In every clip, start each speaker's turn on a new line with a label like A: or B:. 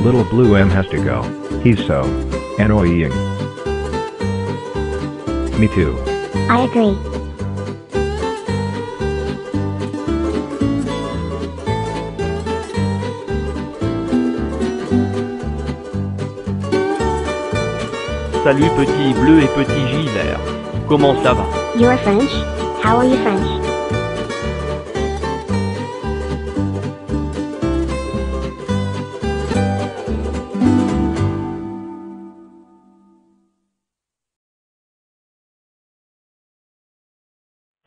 A: Little Blue M has to go. He's so annoying. Me too.
B: I agree.
C: Salut petit bleu et petit J vert. Comment ça va
B: You're French? How are you French?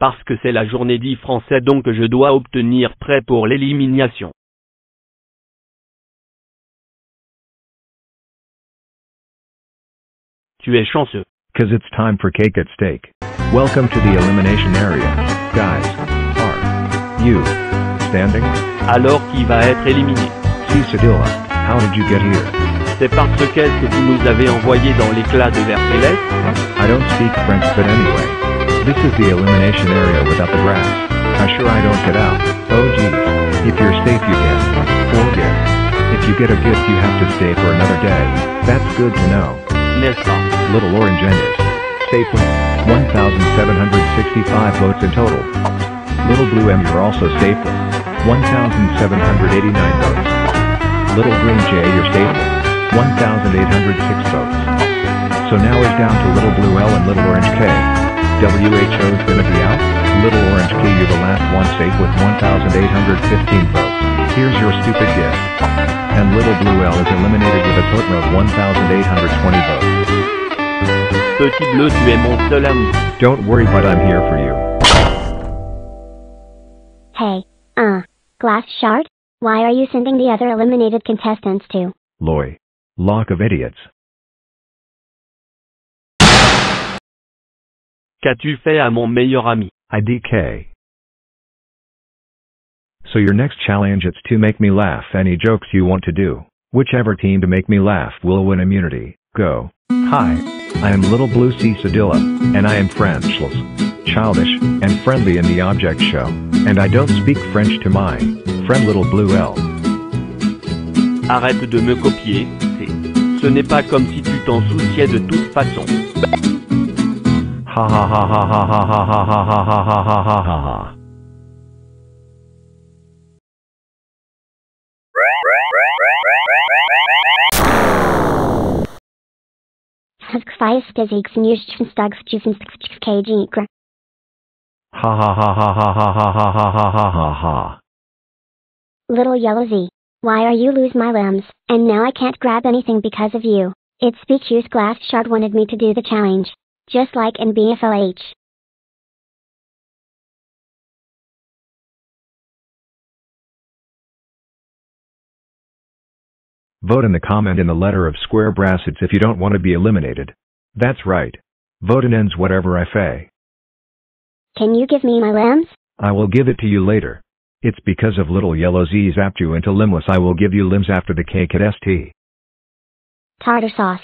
C: Parce que c'est la journée dit français donc je dois obtenir prêt pour l'élimination. Tu es chanceux.
A: Cause it's time for cake at stake. Welcome to the elimination area. Guys, are you standing?
C: Alors qui va être éliminé?
A: See Sedilla, how did you get here?
C: C'est parce qu'est-ce que vous nous avez envoyé dans l'éclat de céleste
A: I don't speak French but anyway. This is the elimination area without the grass. I sure I don't get out. Oh geez. If you're safe you get. Forget. If you get a gift you have to stay for another day. That's good to know.
C: N'est-ce
A: Little Orange N is safely 1,765 votes in total. Little Blue M you're also safely 1,789 votes. Little Green J you're safely 1,806 votes. So now it's down to Little Blue L and Little Orange K. WHO's gonna be out. Little Orange K you're the last one safe with 1,815 votes. Here's your stupid gift. And Little Blue L is eliminated with a total of 1,820 votes.
C: Petit bleu tu es mon seul ami.
A: Don't worry but I'm here for you.
B: Hey, uh, Glass Shard? Why are you sending the other eliminated contestants to?
A: Loy. Lock of idiots.
C: Qu'as-tu fait à mon meilleur ami?
A: IDK. So your next challenge is to make me laugh any jokes you want to do. Whichever team to make me laugh will win immunity. Go. Hi. I am Little Blue Sea Sedilla, and I am Frenchless, childish, and friendly in the object show. And I don't speak French to my friend Little Blue L.
C: Arrête de me copier, c'est. Ce n'est pas comme si tu t'en souciais de toute façon.
A: Ha ha ha ha ha ha ha ha ha ha ha ha ha ha ha ha.
B: kg.
A: Ha ha ha ha ha ha ha ha ha ha ha ha ha.
B: Little Yellow Z. Why are you lose my limbs, and now I can't grab anything because of you. It's because Glass Shard wanted me to do the challenge. Just like in BFLH.
A: Vote in the comment in the letter of square brackets if you don't want to be eliminated. That's right. Vote in ends whatever I say.
B: Can you give me my limbs?
A: I will give it to you later. It's because of little yellow Z zapped you into limbless I will give you limbs after the cake at ST.
B: Tartar sauce.